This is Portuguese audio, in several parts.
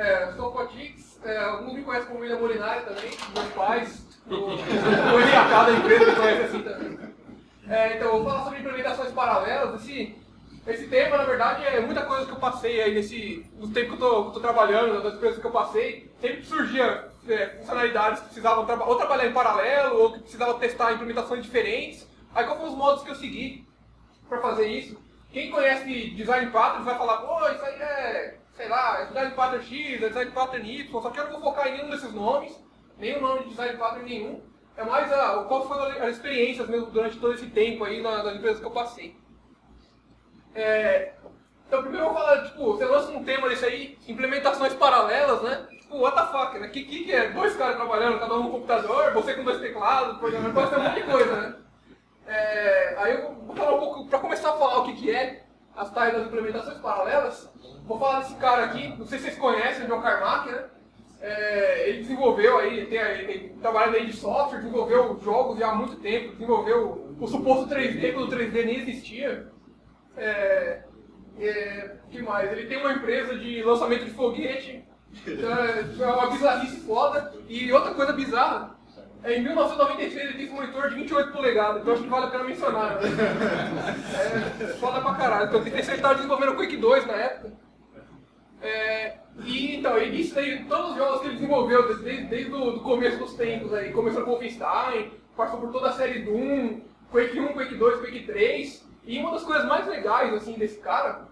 É, eu sou o Potix, é, alguns me conhecem como William Molinari também, meus pais, o, o RH da empresa me conhece assim também. É, então, eu vou falar sobre implementações paralelas. Esse, esse tema, na verdade, é muita coisa que eu passei aí nesse, no tempo que eu estou trabalhando, nas coisas que eu passei. Sempre surgia é, funcionalidades que precisavam traba ou trabalhar em paralelo, ou que precisavam testar implementações diferentes. Aí, qual foram os modos que eu segui para fazer isso? Quem conhece Design Pattern vai falar, pô, isso aí é sei lá, design pattern X, design pattern Y, só que eu não vou focar em nenhum desses nomes, o nome de design pattern nenhum. É mais a, qual foram as experiências mesmo durante todo esse tempo aí na, nas empresas que eu passei. É, então primeiro eu vou falar, tipo, você lança um tema desse aí, implementações paralelas, né? Tipo, what the fuck, né? Que, que, que é? Dois caras trabalhando, cada um no computador, você com dois teclados, pode ser um monte de coisa, né? É, aí eu vou falar um pouco, para começar a falar o que, que é as tais das implementações paralelas, Vou falar desse cara aqui, não sei se vocês conhecem, o John Carmack, né? É, ele desenvolveu aí, ele, tem, ele trabalha aí de software, desenvolveu jogos já há muito tempo, desenvolveu o suposto 3D quando o 3D nem existia. É, é, que mais? Ele tem uma empresa de lançamento de foguete, é, é uma bizarrice foda. E outra coisa bizarra, em 1996 ele tem um monitor de 28 polegadas, então acho que vale a pena mencionar. É, foda pra caralho. Então ele estava desenvolvendo o Quake 2 na época. É, e então, e isso daí, todos os jogos que ele desenvolveu, desde, desde o começo dos tempos aí, começou com Wolfenstein, passou por toda a série Doom, Quake 1, Quake 2, Quake 3, e uma das coisas mais legais, assim, desse cara,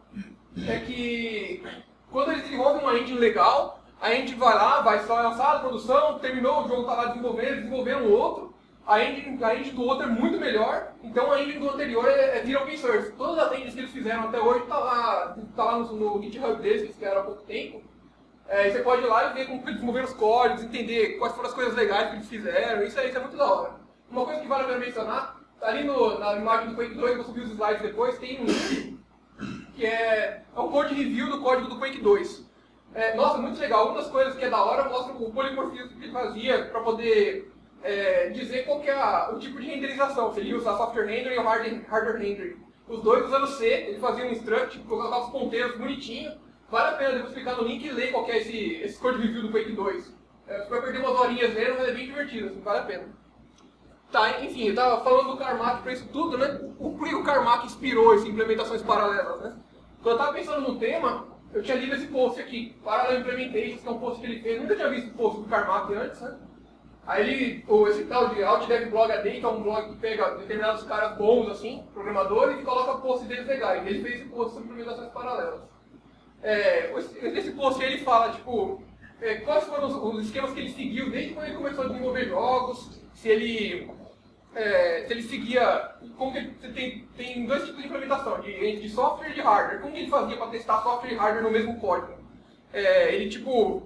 é que quando ele desenvolve uma engine legal, a gente vai lá, vai lançar a produção, terminou o jogo, tá lá desenvolvendo, desenvolvendo um outro, a engine, a engine do outro é muito melhor, então a engine do anterior é, é vira open source. Todas as engines que eles fizeram até hoje tá lá, tá lá no, no GitHub deles, que eles criaram há pouco tempo. É, você pode ir lá e ver como eles desenvolveram os códigos, entender quais foram as coisas legais que eles fizeram, isso aí isso é muito da hora. Uma coisa que vale a pena mencionar, ali no, na imagem do Quake 2, eu vou subir os slides depois, tem um link que é, é um code review do código do Quake 2. É, nossa, muito legal. Uma das coisas que é da hora mostra o polimorfismo que ele fazia para poder é, dizer qual que é a, o tipo de renderização, se ele usa software rendering ou hardware, hardware rendering. Os dois usando C, ele fazia um struct, colocava os ponteiros bonitinho. Vale a pena depois clicar no link e ler qual que é esse, esse code review do Quake 2. É, você vai perder umas horinhas vendo, mas é bem divertido, assim, vale a pena. Tá, enfim, eu tava falando do Carmack para isso tudo, né? O que o Carmack inspirou essas implementações paralelas, né? Quando eu tava pensando no tema, eu tinha lido esse post aqui, Parallel Implementations, que é um post que ele fez. Nunca tinha visto o post do Carmack antes, né? Aí ele, esse tal de OutDev Blog AD, que é um blog que pega determinados caras bons, assim, programadores, e coloca posts deles legais. Ele fez esse post sobre implementações paralelas. É, nesse post ele fala, tipo, é, quais foram os, os, esquemas que ele seguiu desde quando ele começou a desenvolver jogos, se ele, é, se ele seguia, como que ele, tem, tem dois tipos de implementação, de, de software e de hardware. Como que ele fazia para testar software e hardware no mesmo código? É, ele, tipo,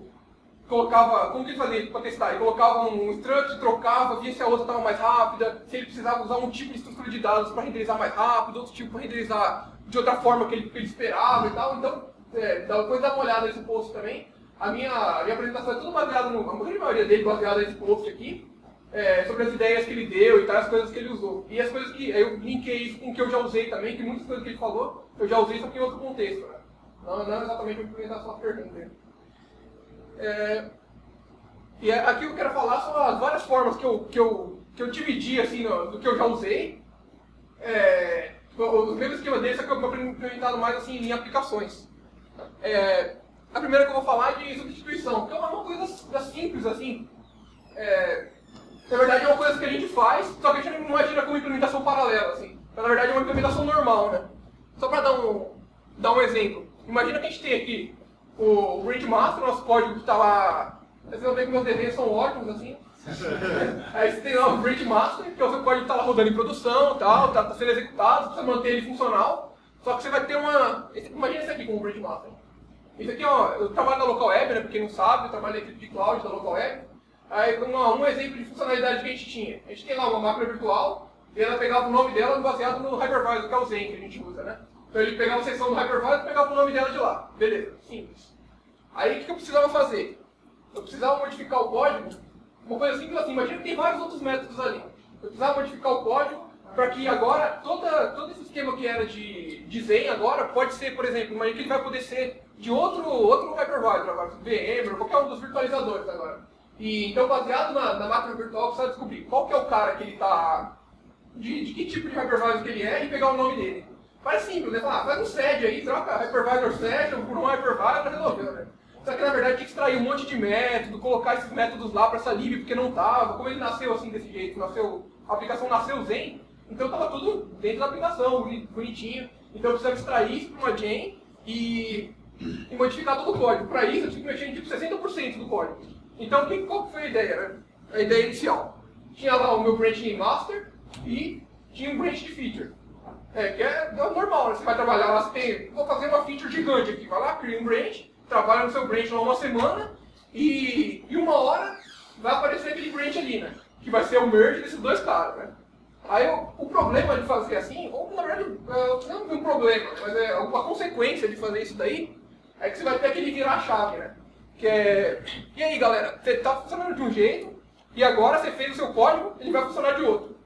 colocava, como que ele fazia para testar? Ele colocava um struct, trocava, via se a outra estava mais rápida, se ele precisava usar um tipo de estrutura de dados para renderizar mais rápido, outro tipo para renderizar de outra forma que ele, que ele esperava e tal. Então, é, depois dá uma olhada nesse post também. A minha, a minha apresentação é tudo baseada no, a grande maioria dele baseada nesse post aqui, é, sobre as ideias que ele deu e tal, as coisas que ele usou. E as coisas que, eu linkei isso com o que eu já usei também, que muitas coisas que ele falou, eu já usei, só que em outro contexto. Né? Não, não exatamente para implementar software dele. É, e é, aqui eu quero falar são as várias formas que eu, que eu, que eu dividi assim, no, do que eu já usei. É, os mesmos esquemas dele, só que eu vou implementado mais assim, em aplicações. É, a primeira que eu vou falar é de substituição, que é uma coisa simples assim. É, na verdade é uma coisa que a gente faz, só que a gente não imagina como implementação paralela. Assim. Na verdade é uma implementação normal. Né? Só para dar um, dar um exemplo. Imagina que a gente tem aqui o Grid Master, nosso código que está lá. Vocês vão ver que meus desenhos são ótimos assim. Aí você tem lá o Grid Master, que é o seu código que está lá rodando em produção tal, está tá sendo executado, você manter ele funcional. Só que você vai ter uma. Imagina isso aqui com o Master. Isso aqui, ó, eu trabalho na Local Web, né? Pra quem não sabe, eu trabalho na equipe de cloud da Local Web. Aí, um exemplo de funcionalidade que a gente tinha. A gente tem lá uma máquina virtual, e ela pegava o nome dela baseado no hypervisor, que é o Zen que a gente usa, né? Então ele pegava a seção do hypervisor e pegava o nome dela de lá. Beleza, simples. Aí o que eu precisava fazer? Eu precisava modificar o código, uma coisa simples assim, imagina que tem vários outros métodos ali. Eu precisava modificar o código para que agora toda, todo esse esquema que era de, de Zen agora pode ser, por exemplo, imagina que ele vai poder ser de outro, outro hypervisor agora, VMware, qualquer um dos virtualizadores agora. E, então, baseado na, na máquina virtual, vai descobrir qual que é o cara que ele está, de, de, que tipo de hypervisor que ele é e pegar o nome dele. Parece simples, né? Ah, faz um sed aí, troca hypervisor session por um hypervisor, resolveu, né? Só que na verdade tinha que extrair um monte de método, colocar esses métodos lá para essa lib porque não tava. Como ele nasceu assim desse jeito, nasceu, a aplicação nasceu Zen, então estava tudo dentro da aplicação, bonitinho. Então eu precisava extrair isso para uma gen e, e, modificar todo o código. Para isso eu tive que mexer em tipo 60% do código. Então que, qual foi a ideia? Né? A ideia inicial. Tinha lá o meu branch master e tinha um branch de feature. É, que é, normal, né? Você vai trabalhar lá, você tem, vou fazer uma feature gigante aqui. Vai lá, cria um branch, trabalha no seu branch lá uma semana e, e uma hora vai aparecer aquele branch ali, né? Que vai ser o merge desses dois caras, né? Aí o, o, problema de fazer assim, ou na verdade, é, não é um problema, mas é uma consequência de fazer isso daí, é que você vai ter aquele virar-chave, né? Que é. E aí galera, você está funcionando de um jeito, e agora você fez o seu código, ele vai funcionar de outro.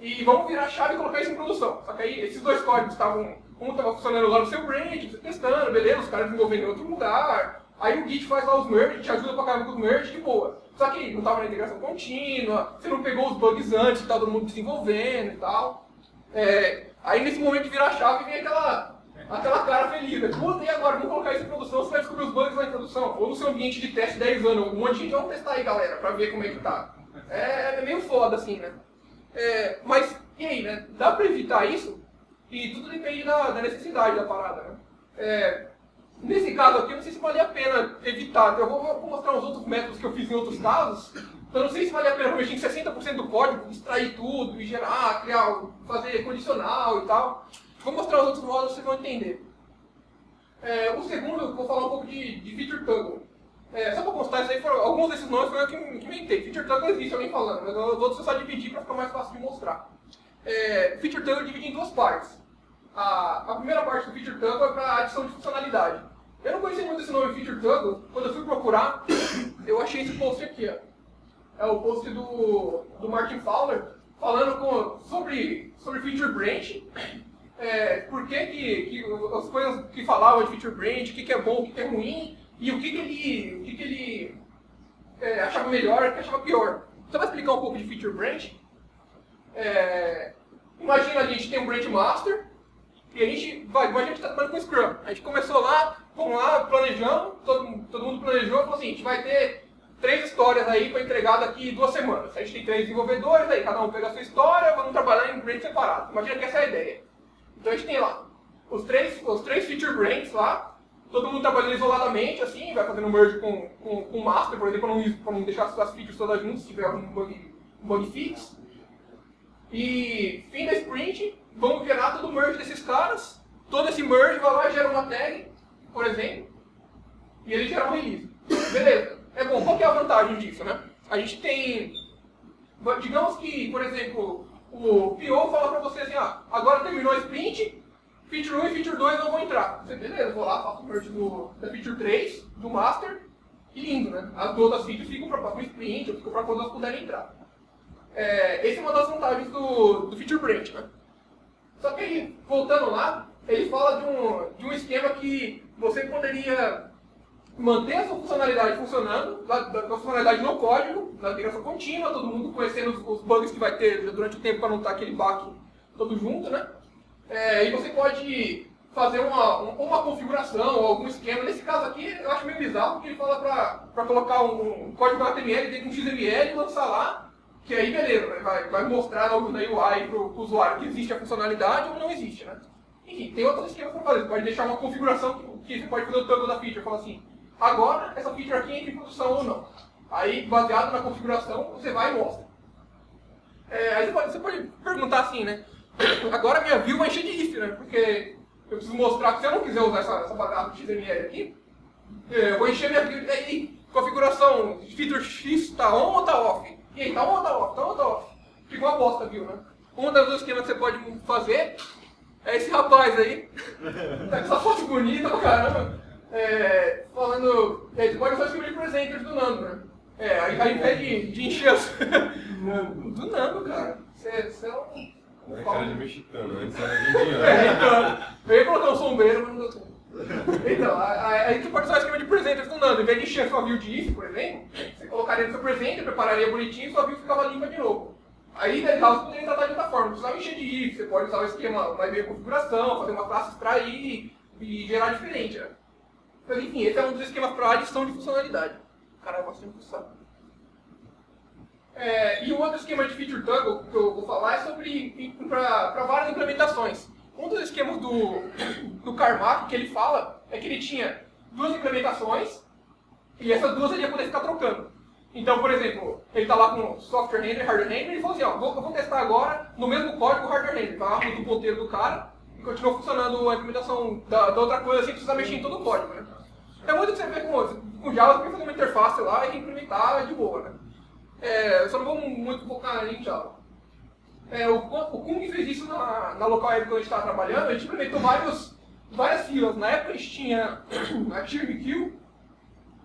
E vamos virar a chave e colocar isso em produção. Só que aí esses dois códigos estavam. Um estava funcionando lá no seu branch, você testando, beleza, os caras desenvolvendo em outro lugar. Aí o Git faz lá os merge, te ajuda pra caramba com os merge, de boa. Só que não estava na integração contínua, você não pegou os bugs antes, que todo mundo desenvolvendo e tal. É, aí nesse momento de virar a chave vem aquela, aquela cara feliz. Né? Puta, e agora? Vamos colocar isso em produção, você vai descobrir os bugs em produção. Ou no seu ambiente de teste 10 anos, um monte de gente, vamos testar aí galera, pra ver como é que tá. É, é meio foda assim, né? É, mas, e aí, né? Dá pra evitar isso? E tudo depende da, da necessidade da parada, né? É, Nesse caso aqui, eu não sei se vale a pena evitar. Eu vou, vou, mostrar uns outros métodos que eu fiz em outros casos. Então, não sei se vale a pena mexer em 60% do código, extrair tudo e gerar, criar, fazer condicional e tal. Vou mostrar os outros modos, vocês vão entender. É, o segundo, vou falar um pouco de, de feature toggle. É, só para constar, isso aí foram, alguns desses nomes foram eu que, que inventei. Feature toggle existe alguém falando, mas os outros eu só dividi para ficar mais fácil de mostrar. É, feature eu dividi em duas partes a, a primeira parte do Feature Toggle é para adição de funcionalidade. Eu não conhecia muito esse nome Feature Toggle, quando eu fui procurar, eu achei esse post aqui, ó. É o post do, do Martin Fowler, falando com, sobre, sobre Feature Branch, é, por que, que, que, as coisas que falavam de Feature Branch, o que, que é bom, o que, que é ruim, e o que, que ele, o que que ele é, achava melhor o que achava pior. Só para explicar um pouco de Feature Branch, é, imagina a gente tem um Branch Master, e a gente, vai, a gente está trabalhando com Scrum. A gente começou lá, vamos lá, planejando, todo, todo mundo planejou, falou assim, a gente vai ter três histórias aí para entregar daqui duas semanas. A gente tem três desenvolvedores, aí cada um pega a sua história, vamos trabalhar em branch separado. Imagina que essa é a ideia. Então a gente tem lá os três, os três feature branches lá, todo mundo trabalhando isoladamente, assim, vai fazendo merge com, com, com master, por exemplo, para não, não deixar as features todas juntas, se tiver algum bug, bug fix. E fim da sprint, vamos gerar todo o merge desses caras. Todo esse merge vai lá e gera uma tag, por exemplo, e ele gera um release. Beleza. É bom, qual que é a vantagem disso, né? A gente tem, digamos que, por exemplo, o PO fala para você assim, ah, agora terminou a sprint, feature 1 e feature 2 não vão entrar. Você, beleza, vou lá, faço o merge do, da feature 3, do master, e lindo, né? As todas as features ficam para próxima sprint, ou ficam para quando elas puderem entrar. É, essa é uma das vantagens do, do feature branch, né? Só que aí, voltando lá, ele fala de um, de um esquema que você poderia manter a sua funcionalidade funcionando, da, funcionalidade no código, na integração contínua, todo mundo conhecendo os, os, bugs que vai ter durante o tempo para não estar aquele back todo junto, né? É, e você pode fazer uma, uma configuração ou algum esquema. Nesse caso aqui, eu acho meio bizarro, porque ele fala para colocar um, um código HTML dentro de um XML e lançar lá que aí, beleza, vai, vai mostrar na UI para o usuário que existe a funcionalidade ou não existe, né? Enfim, tem outros esquemas para fazer. Você pode deixar uma configuração que, que você pode fazer o toggle da feature. Falar assim, agora essa feature aqui entra em produção ou não. Aí, baseado na configuração, você vai e mostra. É, aí você pode, você pode, perguntar assim, né? Agora minha view vai encher de if, né? Porque eu preciso mostrar que se eu não quiser usar essa, essa bagaça XML aqui, é, eu vou encher minha view. E aí, configuração, feature X está on ou está off? E aí, tá on ou tá off? Tá on ou tá off? Ficou uma bosta, viu, né? Um dos esquemas que você pode fazer é esse rapaz aí. tá com essa foto bonita pra caramba. É, falando. É, você pode usar o esquema de presenters do Nando, né? É, aí ao invés de, de encher as. do Nando, cara. Você, você é um, Não é cara de mexicano, antes era de indiano. É, então, eu ia colocar um sombreiro, mas não deu tempo. Então, aí que pode usar o esquema de presente fundando. Em vez de encher sua view de if, por exemplo, você colocaria no seu presente, prepararia bonitinho e sua view ficava limpa de novo. Aí, daí, você poderia tratar de outra forma. Não precisava encher de if, você pode usar o esquema, uma e configuração, fazer uma classe extrair e gerar diferente. Né? Mas enfim, esse é um dos esquemas para adição de funcionalidade. Caramba, bastante função. É, e o outro esquema de feature toggle que eu vou falar é sobre para várias implementações. Um dos esquemas do, do Carmack que ele fala é que ele tinha duas implementações e essas duas ele ia poder ficar trocando. Então, por exemplo, ele está lá com software render e hardware render e ele falou assim, ó, vou, vou testar agora no mesmo código o hardware render. Lá, muda o ponteiro do cara e continua funcionando a implementação da, da outra coisa sem precisar mexer em todo o código. Né? É muito que você vê com, com Java, quer fazer uma interface lá e implementar de boa. Né? É, só não vou muito focar em Java. É, o, o Kung fez isso na, na local web quando a gente estava trabalhando, a gente implementou vários, várias filas. Na época a gente tinha ActiveMQ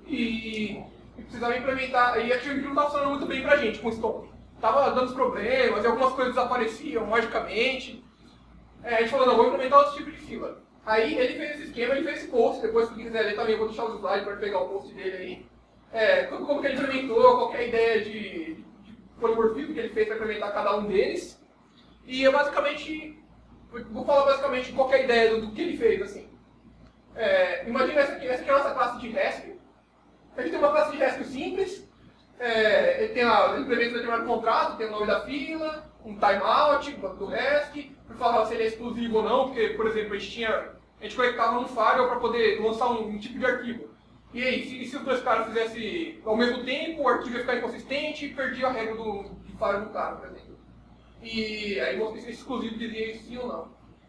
e, e precisava implementar, e ActiveMQ não estava funcionando muito bem pra gente com o Stone. Tava dando problemas, e algumas coisas desapareciam magicamente. É, a gente falou, não, vou implementar outro tipo de fila. Aí ele fez esse esquema, ele fez esse post, depois se quiser ler também, eu vou deixar os slides para pegar o post dele aí é, como que ele implementou, qual é a ideia de, de que ele fez para implementar cada um deles. E eu basicamente, vou falar basicamente qual é a ideia do, do que ele fez, assim. É, imagina essa aqui, essa aqui é a nossa classe de RESP. A gente tem uma classe de RESP simples, é, ele tem a, ele implementa determinado contrato, tem o nome da fila, um timeout do RESP, para falar se ele é exclusivo ou não, porque, por exemplo, a gente tinha, a gente conectava um firewall para poder lançar um, um tipo de arquivo. E aí, se, se os dois caras fizessem ao mesmo tempo, o arquivo ia ficar inconsistente e perdia a regra do, de falha do cara, por exemplo. E aí você exclusivo dizia sim ou não.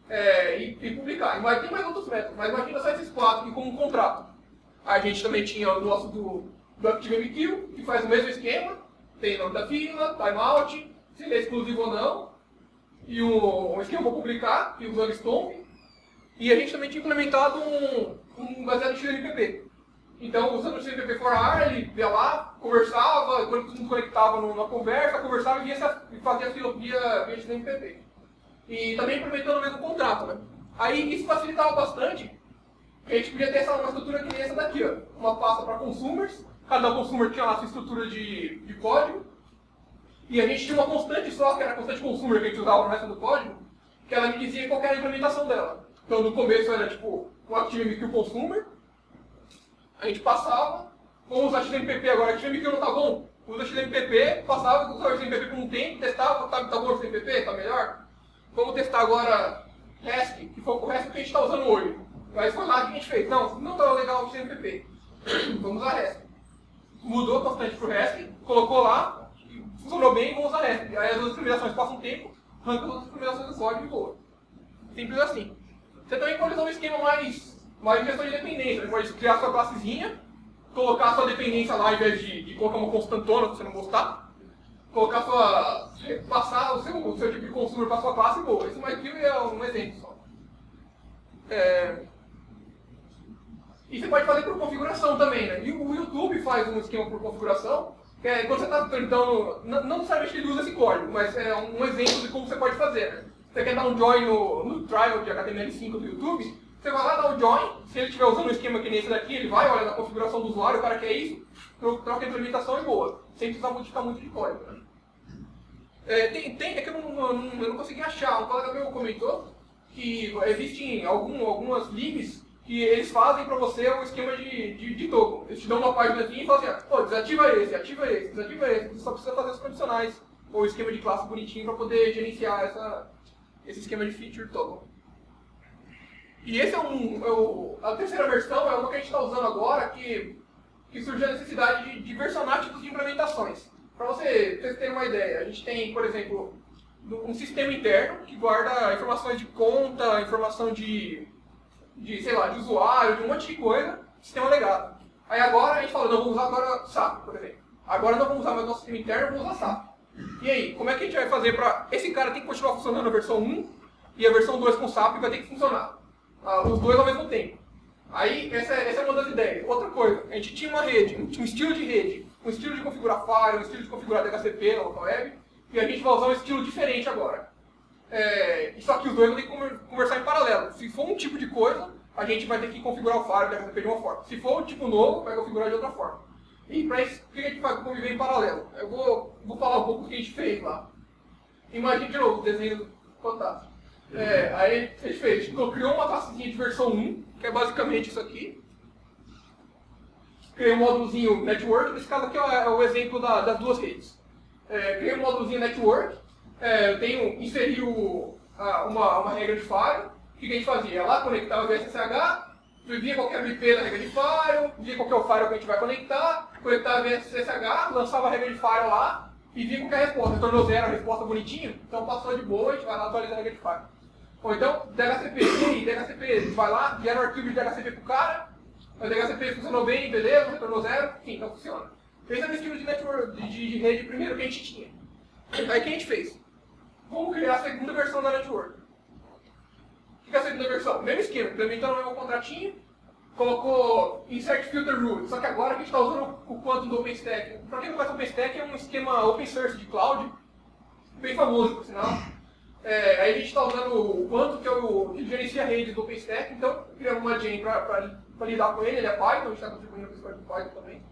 É, e, e, publicar. Mas tem mais outros métodos, mas imagina só esses quatro aqui como um contrato. A gente também tinha o nosso do, do ActiveMQ, que faz o mesmo esquema, tem nome da fila, timeout, se ele é exclusivo ou não, e o, o esquema para publicar, e usando Stomp. E a gente também tinha implementado um, um baseado em XMPP. Então, usando o CPP for ar, ele ia lá, conversava, quando todo mundo conectava numa conversa, conversava e, via, e fazia fila via, via XMPP. E também implementando o mesmo contrato, né? Aí isso facilitava bastante, a gente podia ter essa, uma estrutura que nem essa daqui, ó. Uma pasta para consumers, cada consumer tinha lá sua estrutura de, de código, e a gente tinha uma constante só, que era a constante consumer que a gente usava no resto do código, que ela me dizia qual era a implementação dela. Então no começo era tipo o ActiveMQ Consumer, a gente passava, vamos usar XMPP agora, XMPP não tá bom, usa XMPP, passava, usava XMPP por um tempo, testava, tá, tá bom o XMPP, tá melhor? Vamos testar agora REST, que foi o REST que a gente está usando hoje. Mas foi lá que a gente fez, não, não tá legal o XMPP, vamos usar REST. Mudou a constante pro REST, colocou lá, funcionou bem, vamos usar REST. Aí as outras implementações passam um tempo, arranca as implementações do código e boa. Simples assim. Você também pode usar um esquema mais uma questão de dependência. Você pode criar sua classezinha, colocar sua dependência lá, ao invés de, de colocar uma constantona que você não gostar, colocar sua. passar o seu, o seu tipo de consumo para sua classe e boa. Esse MyQ é um exemplo só. É... E você pode fazer por configuração também, né? E o YouTube faz um esquema por configuração, que é quando você está tentando. Não, necessariamente ele usa esse código, mas é um exemplo de como você pode fazer. Né? Você quer dar um join no, no trial de HTML5 do YouTube, você vai lá, dar o join, se ele estiver usando um esquema que nem esse daqui, ele vai, olha na configuração do usuário, o cara quer isso, troca a implementação e boa, sem precisar modificar muito de código. Né? É, tem, tem, é que eu não, não, eu não consegui achar, um colega meu comentou que existem algum, algumas libs que eles fazem para você um esquema de, de, de token. Eles te dão uma página e falam assim, desativa esse, ativa esse, desativa esse, você só precisa fazer os condicionais, ou o esquema de classe bonitinho para poder gerenciar essa, esse esquema de feature token. E esse é um. É o, a terceira versão é uma que a gente está usando agora, que, que surgiu a necessidade de, de versionar tipos de implementações. Para você, terem uma ideia, a gente tem, por exemplo, um sistema interno que guarda informações de conta, informação de, de sei lá, de usuário, de um monte de coisa, sistema legado. Aí agora a gente fala, não, vamos usar agora SAP, por exemplo. Agora não vamos usar mais nosso sistema interno, vamos usar SAP. E aí, como é que a gente vai fazer para... Esse cara tem que continuar funcionando a versão 1 e a versão 2 com SAP vai ter que funcionar ah, os dois ao mesmo tempo. Aí, essa, essa é uma das ideias. Outra coisa, a gente tinha uma rede, um estilo de rede, um estilo de configurar file, um estilo de configurar DHCP na local web, e a gente vai usar um estilo diferente agora. É, só que os dois vão ter que conversar em paralelo. Se for um tipo de coisa, a gente vai ter que configurar o faro da de uma forma. Se for um tipo novo, vai configurar de outra forma. E para isso, o que a gente vai conviver em paralelo? Eu vou, vou falar um pouco do que a gente fez lá. Imagine de novo o desenho fantástico. É, aí a gente fez, criou uma classezinha de versão 1, que é basicamente isso aqui. Criei um módulozinho network, nesse caso aqui é o exemplo da, das duas redes. É, criei um módulozinho network, é, eu tenho, inseri o, a, uma, uma regra de file. O que, a gente fazia? Ia lá, conectava o SSH, via qualquer IP da regra de file, via qual é o file que a gente vai conectar, conectava via SSH, lançava a regra de file lá e via qualquer resposta. Retornou zero, a resposta bonitinha, então passou de boa, a gente vai lá atualizar a regra de file. Ou então, DHCP, e aí, DHCP, vai lá, gera um arquivo de DHCP pro cara, o DHCP funcionou bem, beleza, retornou zero, sim, então funciona. Esse é o de, network, de, de rede primeiro que a gente tinha. Aí o que a gente fez? Vamos criar a segunda versão da network. O que é a segunda versão? Mesmo esquema, implementando o mesmo contratinho, colocou insert filter root, só que agora a gente está usando o quanto do OpenStack. Para quem não conhece o OpenStack, é um esquema open source de cloud, bem famoso, por sinal. É, aí a gente está usando o quanto, que é o que gerencia a rede do OpenStack, então criamos uma chain para lidar com ele, ele é Python, a gente está contribuindo com esse Python também.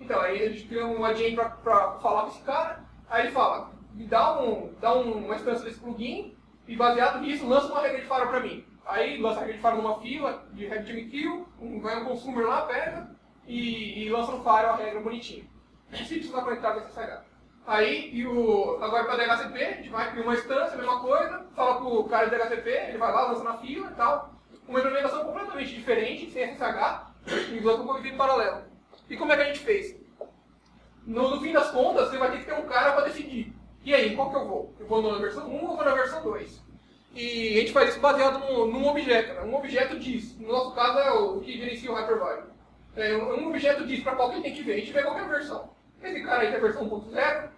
Então, aí a gente cria uma chain para falar com esse cara, aí ele fala, me dá, um, dá um, uma instância desse plugin, e baseado nisso, lança uma regra de faro para mim. Aí lança a regra de faro numa fila de RabbitMQ, um, vai um consumer lá, pega, e, e lança no faro a regra bonitinha. Se precisa conectar com SSH. Aí, e o, agora para DHCP, a gente vai criar uma instância, mesma coisa, fala pro cara de DHCP, ele vai lá, lança na fila e tal. Uma implementação completamente diferente, sem SSH, e um convívio em paralelo. E como é que a gente fez? No, no, fim das contas, você vai ter que ter um cara para decidir. E aí, qual que eu vou? Eu vou na versão 1 ou vou na versão 2? E a gente faz isso baseado no, num objeto. Né? Um objeto diz, no nosso caso é o que gerencia o Hypervisor. É, um objeto diz para qual que tem que ver, a gente vê qualquer versão. Esse cara aí tem a versão 1.0,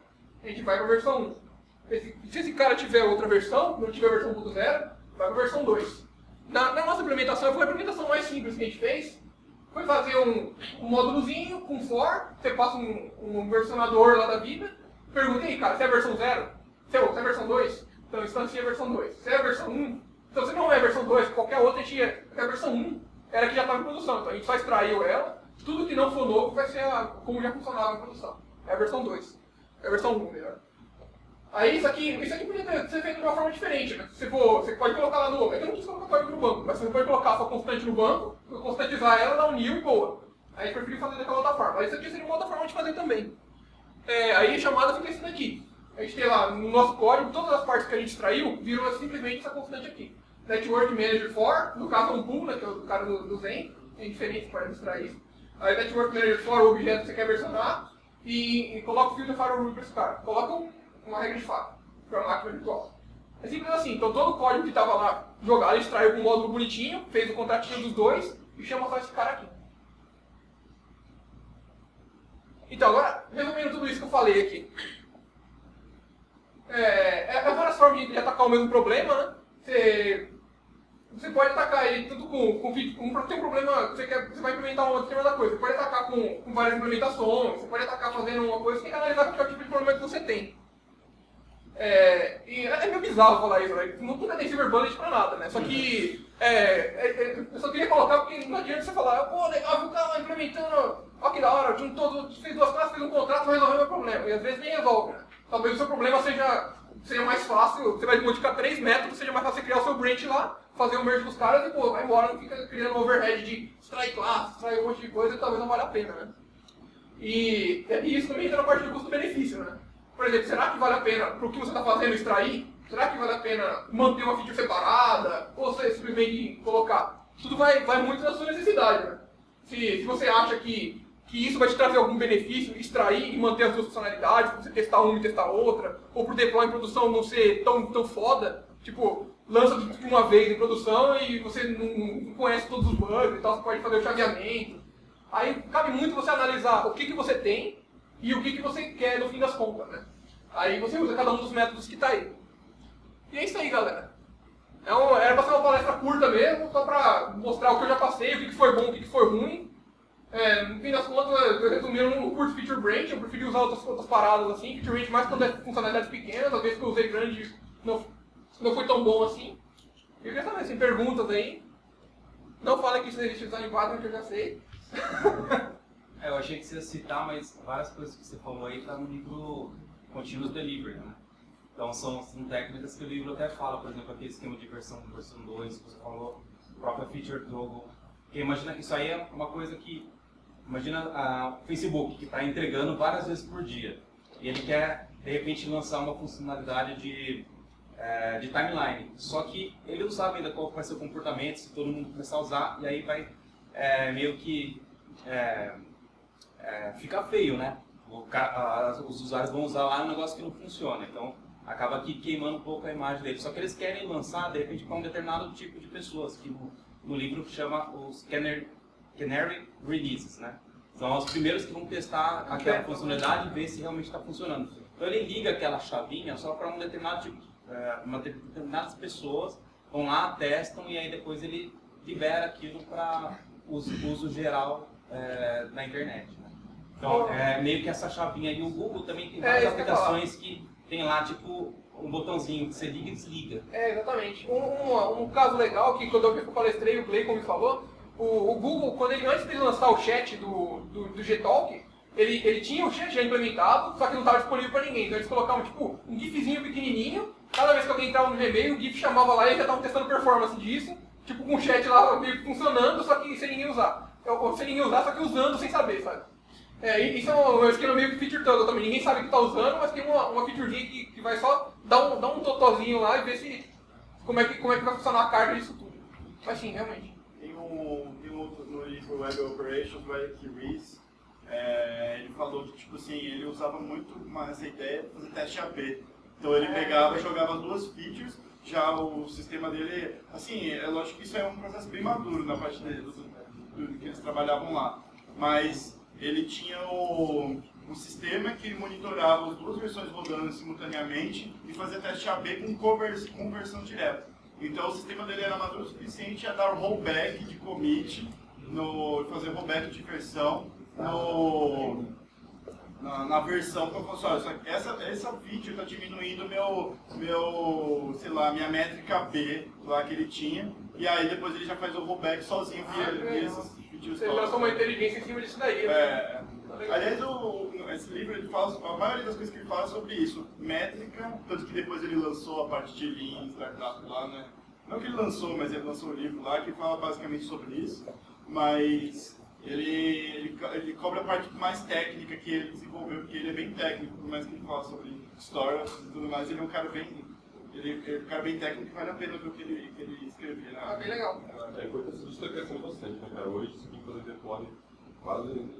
a gente vai para a versão 1. Esse, se esse cara tiver outra versão, não tiver a versão 1.0, vai para a versão 2. Na, na, nossa implementação, foi a implementação mais simples que a gente fez. Foi fazer um, um módulozinho com for, você passa um, um versionador lá da vida, pergunta aí, cara, você é a versão 0? Você é a versão 2? Então instancia a versão 2. Você é a versão 1? Então se não é a versão 2, qualquer outra a gente ia. a versão 1 era que já estava em produção. Então a gente só extraiu ela, tudo que não for novo vai ser a, como já funcionava em produção. É a versão 2. É a versão 1, melhor. Aí isso aqui, isso aqui podia ser feito de uma forma diferente, né? Se for, você pode colocar lá no. É eu não quis colocar código no banco, mas você pode colocar sua constante no banco, constantizar ela, dar um new e boa. Aí eu fazer daquela outra forma. Mas isso aqui seria uma outra forma de fazer também. É, aí a chamada fica isso daqui. A gente tem lá no nosso código, todas as partes que a gente extraiu viram simplesmente essa constante aqui. Network Manager for, no caso é um pool, né, que é o cara do, do Zen, tem diferentes para extrair isso. Aí Network Manager for, o objeto que você quer versionar, e, e coloca o filter firewall para esse cara. Coloca um, uma regra de fato para a máquina virtual. É simples assim. Então todo o código que estava lá jogado, extraiu com um módulo bonitinho, fez o contratinho dos dois e chama só esse cara aqui. Então, agora, resumindo tudo isso que eu falei aqui. É, é, é várias formas de atacar o mesmo problema, né? Você você pode atacar ele tudo com, com, com tem um problema, você, quer, você vai implementar uma determinada coisa, você pode atacar com, com várias implementações, você pode atacar fazendo uma coisa, você tem que analisar qual é tipo de problema que você tem. É, e é meio bizarro falar isso, né? Nunca tem silver bullet pra nada, né? Só que é, é, é, eu só queria colocar porque não adianta você falar, pô, legal, o cara implementando, ó que da hora, juntou, fez duas classes, fez um contrato, o meu problema. E às vezes nem resolve, né? Talvez o seu problema seja, seja mais fácil, você vai modificar três métodos, seja mais fácil você criar o seu branch lá, fazer o merge com os caras e, pô, vai embora, não fica criando overhead de extrair classe, extrair um monte de coisa e talvez não valha a pena, né? E, e isso também entra na parte do custo-benefício, né? Por exemplo, será que vale a pena, para o que você está fazendo, extrair? Será que vale a pena manter uma feature separada? Ou você simplesmente colocar? Tudo vai, vai muito da sua necessidade, né? Se, se você acha que, que isso vai te trazer algum benefício, extrair e manter as duas funcionalidades, você testar uma e testar outra, ou por deploy em produção não ser tão, tão foda, tipo, lança de uma vez em produção e você não, não conhece todos os bugs e tal, você pode fazer o chaveamento. Aí cabe muito você analisar o que, que você tem e o que, que você quer no fim das contas, né? Aí você usa cada um dos métodos que está aí. E é isso aí, galera. É um, era para ser uma palestra curta mesmo, só para mostrar o que eu já passei, o que, que foi bom, o que, que foi ruim. É, no fim das contas, eu resumi um curto feature branch, eu preferi usar outras, outras paradas assim, feature branch mais quando é funcionalidades pequenas, às vezes que eu usei grande não não foi tão bom assim. Eu queria saber, assim, perguntas aí. Não fala que isso existe design pattern, que eu já sei. É, eu achei que você ia citar, mas várias coisas que você falou aí tá no livro Continuous Delivery, né? Então são, são técnicas que o livro até fala, por exemplo, aquele esquema de versão versão 2 que você falou, própria feature toggle. Porque imagina que isso aí é uma coisa que. Imagina a Facebook, que está entregando várias vezes por dia. E ele quer, de repente, lançar uma funcionalidade de, é, de timeline. Só que ele não sabe ainda qual vai ser o comportamento, se todo mundo começar a usar, e aí vai é, meio que é, é, fica feio, né? os usuários vão usar lá um negócio que não funciona. Então, acaba aqui queimando um pouco a imagem deles. Só que eles querem lançar, de repente, para um determinado tipo de pessoas, que no, no livro chama os canary, canary releases, né? São os primeiros que vão testar aquela funcionalidade e ver se realmente está funcionando. Então ele liga aquela chavinha só para um determinado tipo, é, uma determinadas pessoas vão lá, testam e aí depois ele libera aquilo para uso, uso geral é, na internet. Então é meio que essa chavinha e o Google também tem É, várias falar. aplicações que tem lá tipo um botãozinho que você liga e desliga. É, exatamente. Um, um, um caso legal que quando eu palestrei, o Clayton me falou, o, o Google, quando ele, antes de lançar o chat do, do, do Gtalk, ele, ele tinha o chat já implementado, só que não estava disponível para ninguém. Então eles colocavam tipo um gifzinho pequenininho, cada vez que alguém entrava no Gmail, o gif chamava lá e eles já estavam testando performance disso, tipo com o chat lá meio que funcionando, só que sem ninguém usar. Ou sem ninguém usar, só que usando sem saber, sabe? É, isso é um, esquema meio que feature toggle também. Ninguém sabe que está usando, mas tem uma, uma featurezinha que, que vai só dar um, dar um totozinho lá e ver se como é que, como é que vai funcionar a carga disso tudo. Mas sim, realmente. Tem um, tem um outro no livro Web Operations, do Eric Ries, é, ele falou que, tipo assim, ele usava muito uma, essa ideia de fazer teste AB. Então ele pegava e jogava as duas features, já o sistema dele, assim, é lógico que isso é um processo bem maduro na parte dele, do, do- que eles trabalhavam lá. Mas ele tinha o, um sistema que monitorava as duas versões rodando simultaneamente e fazia teste AB com convers, conversão direta. Então o sistema dele era maduro o suficiente a dar rollback de commit, no, fazer rollback de versão no, na, na versão que eu olha, só que essa, essa feature está diminuindo meu, meu, sei lá, minha métrica B lá que ele tinha, e aí depois ele já faz o rollback sozinho via, Ah, via legal. esses features Você uma inteligência em cima disso daí. né? É, aliás, o, esse livro, ele fala, a maioria das coisas que ele fala é sobre isso. Métrica, tanto que depois ele lançou a parte de Lean, Startup lá, né? Não que ele lançou, mas ele lançou um livro lá que fala basicamente sobre isso. Mas ele, ele, ele cobra a parte mais técnica que ele desenvolveu, porque ele é bem técnico, por mais que ele fala sobre história e tudo mais, ele é um cara bem... Ele, ele é cara bem técnico e vale a pena ver o que ele, que ele escrevia. Ah, bem legal. É, a importância disso está crescendo bastante, né, cara? Hoje você tem que fazer deploy quase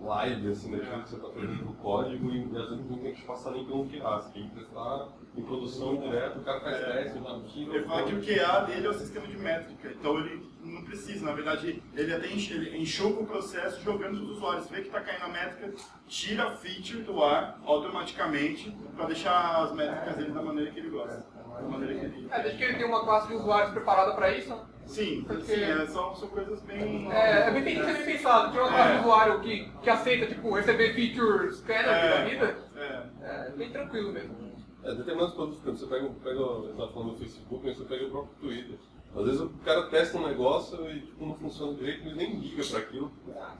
live, assim, daquilo que você está fazendo no código e às vezes não tem que passar nem pelo QA, você tem que testar em produção direto, o cara faz teste, já tira. Ele fala que o QA dele é o sistema de métrica, então ele não precisa, na verdade, ele até enche- ele enxuga o processo jogando os usuários, vê que está caindo a métrica, tira a feature do ar automaticamente para deixar as métricas dele da maneira que ele gosta. Da maneira que ele... É, desde que ele tem uma classe de usuários preparada para isso, né? Sim, Porque- sim é, são, são coisas bem. É, é bem, ser bem pensado. Tem uma classe É. de usuário que, que aceita, tipo, receber features scanner É. da vida. É. É bem tranquilo mesmo. É, determinados produtos, quando você pega, pega eu estava falando do Facebook, mas você pega o próprio Twitter. Às vezes o cara testa um negócio e tipo, não funciona direito, ele nem liga para aquilo. Ah,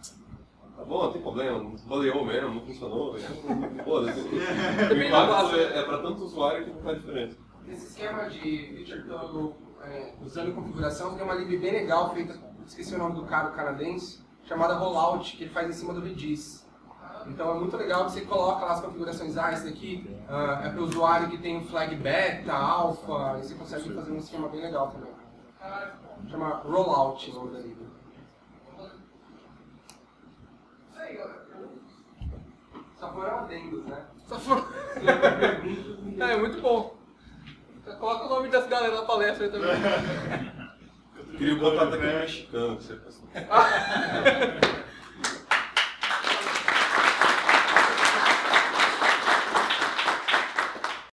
Tá bom, não tem problema, baleou mesmo, não funcionou. então, Foda-se. O impacto é, é para tanto usuário que não faz diferença. Esse esquema de feature toggle é, usando configuração tem uma lib bem legal feita, esqueci o nome do cara canadense, chamada Rollout, que ele faz em cima do Redis. Então é muito legal que você coloca lá as configurações, ah, esse daqui ah, é para o usuário que tem um flag beta, alpha, e você consegue fazer um esquema bem legal também. Chama Rollout o nome da lib. Só foram adendos, né? Só for... é, muito bom. Coloca o nome das galera na palestra aí também. Queria botar aquele mexicano você.